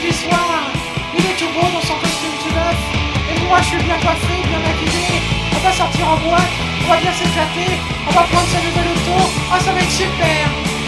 samedi soir. Il est tout beau dans son costume tout neuf. Et moi je suis bien coiffé, bien maquillé. On va sortir en boîte, on va bien s'éclater, on va prendre sa nouvelle auto. Ah ça va être super